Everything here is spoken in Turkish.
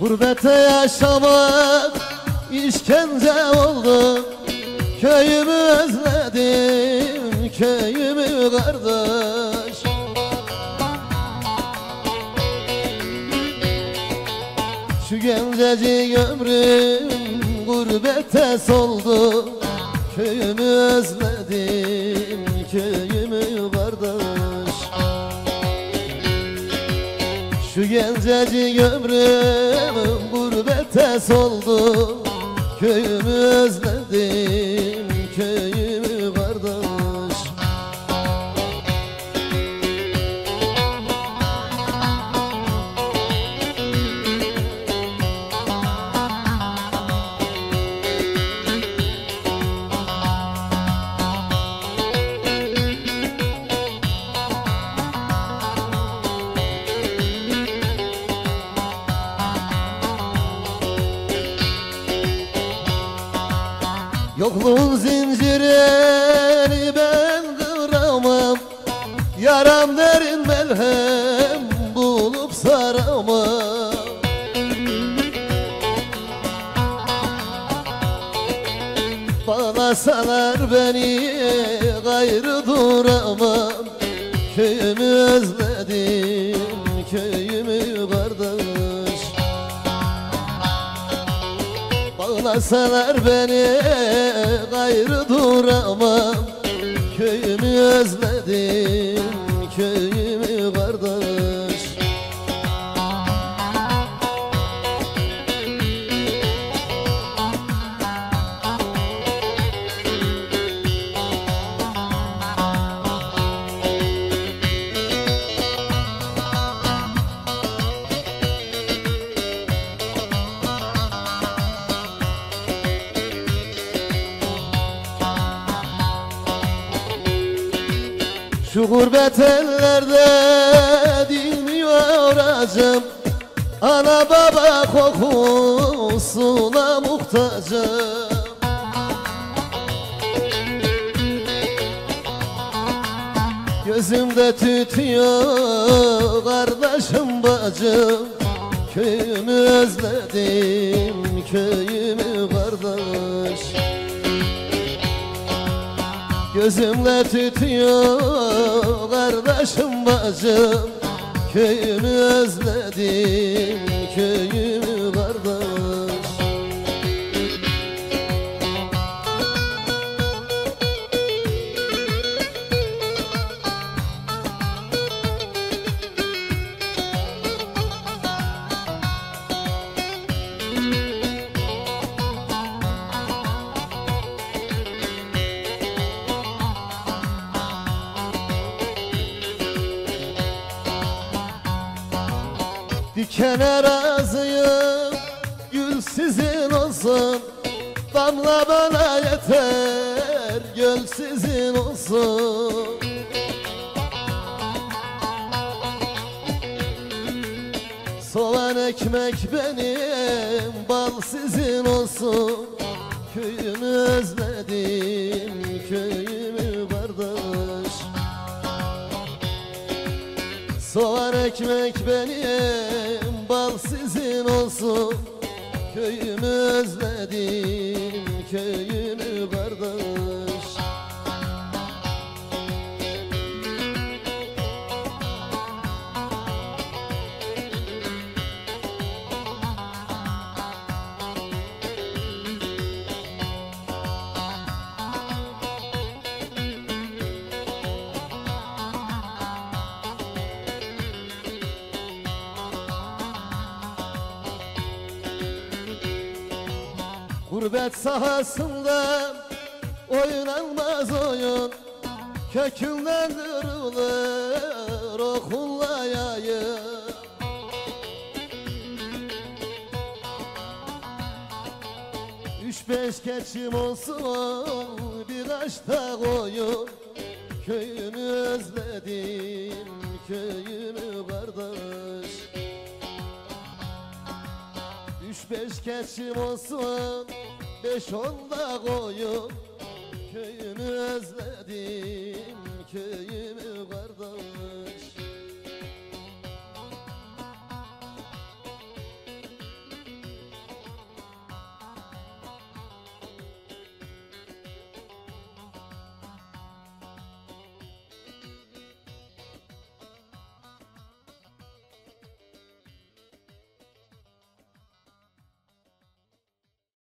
Gurbete yaşamak işkence oldu. Köyümü özledim, köyümü kardeş. Şu gencecik ömrüm gurbete soldu. Köyümü özledim, köyümü kardeş. Şu gencecik ömrüm soldu Köyümü Yokluğun zincirini ben kıramam. Yaram derin melhem bulup saramam. Bağlasalar beni gayrı duramam. Köyümü özledim, köyümü Bağlasalar beni gayrı duramam. Köyümü özledim, Şu gurbet ellerde dinmiyor acım Ana baba kokusuna muhtacım. Gözümde tütüyor kardeşim bacım. Köyümü özledim köyümü Gözümle tütüyor kardeşim bacım. Köyümü özledim köyümü Dikene razıyım Gül sizin olsun. Damla bana yeter Göl sizin olsun. Soğan ekmek benim Bal sizin olsun. Köyümü özledim Köyümü kardeş Soğan ekmek benim, olsun. Köyümü özledim, köyümü kardeş Gurbet sahasında oynanmaz oyun. Kökünden kırılır okulla yayın. Üç beş keçim olsun birkaç da koyun. Köyümü özledim köyümü kardeş Beş keçim olsun Beş on da koyun Köyümü özledim Köyümü kardeş